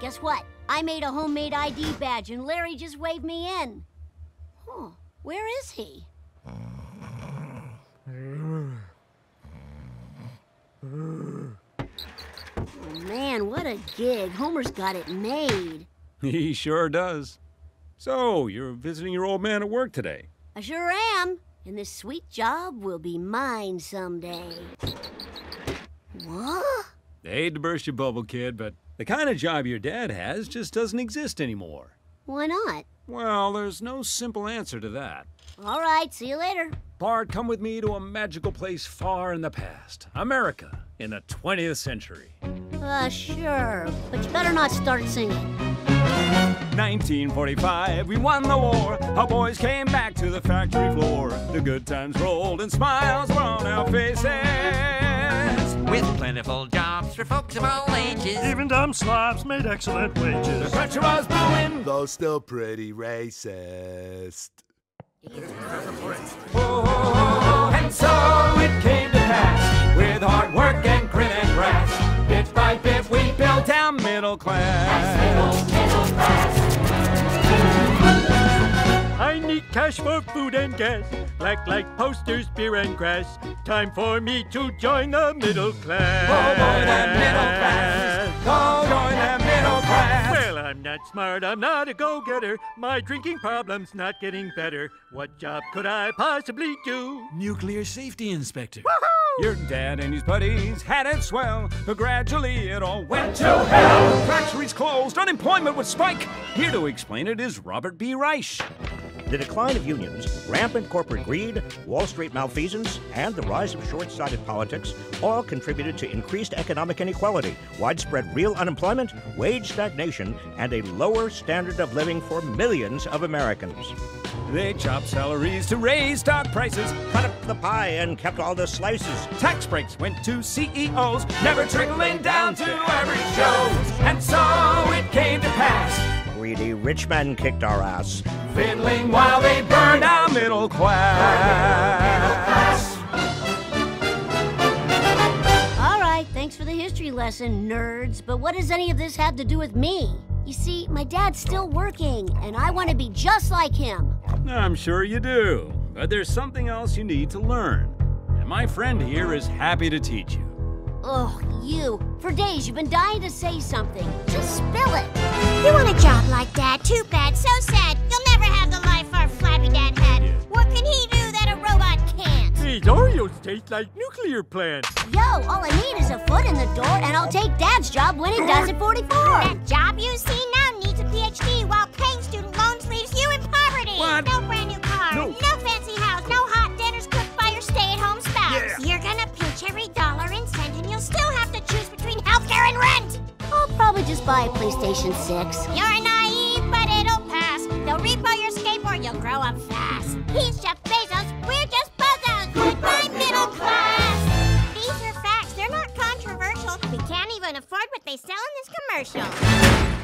guess what? I made a homemade ID badge and Larry just waved me in. Huh, where is he? Oh, man, what a gig. Homer's got it made. He sure does. So, you're visiting your old man at work today? I sure am. And this sweet job will be mine someday. What? I hate to burst your bubble, kid, but the kind of job your dad has just doesn't exist anymore. Why not? Well, there's no simple answer to that. All right, see you later. Bart, come with me to a magical place far in the past. America in the 20th century. Uh, sure. But you better not start singing. 1945, we won the war. Our boys came back to the factory floor. The good times rolled and smiles were on our faces. With plentiful jobs for folks of all ages. Even dumb slobs made excellent wages. The country was booming. Though still pretty racist. Oh, oh, oh, and so it came to pass with hard work and grit and grass. Bit by bit, we built our middle class. I need cash for food and gas. Black like posters, beer and grass. Time for me to join the middle class. Oh, boy, that middle class. Go join the middle class. Well, I'm not smart, I'm not a go getter. My drinking problem's not getting better. What job could I possibly do? Nuclear safety inspector. Woohoo! Your dad and his buddies had it swell, but gradually it all went to hell. Factories closed, unemployment would spike. Here to explain it is Robert B. Reich. The decline of unions, rampant corporate greed, Wall Street malfeasance, and the rise of short sighted politics all contributed to increased economic inequality, widespread real unemployment, wage stagnation, and a lower standard of living for millions of Americans. They chopped salaries to raise stock prices. Cut up the pie and kept all the slices. Tax breaks went to CEOs, never trickling down to average Joes. And so it came to pass, Greedy rich men kicked our ass. Fiddling while they burn our middle class. All right, thanks for the history lesson, nerds. But what does any of this have to do with me? You see, my dad's still working, and I want to be just like him. I'm sure you do, but there's something else you need to learn. And my friend here is happy to teach you. Oh, you. For days you've been dying to say something. Just spill it. You want a job like that? Too bad, so These Oreos taste like nuclear plants. Yo, all I need is a foot in the door, and I'll take Dad's job when he does at 44. That job you see now needs a PhD while paying student loans leaves you in poverty. What? No brand new car, No. no, fancy house, no hot dinners cooked by your stay-at-home spouse. You're gonna pinch every dollar and cent, and you'll still have to choose between healthcare and rent. I'll probably just buy a PlayStation 6. You're naive, but it'll pass. They'll repo your skateboard, you'll grow up fast. He's Jeff Bezos, we're just afford what they sell in this commercial.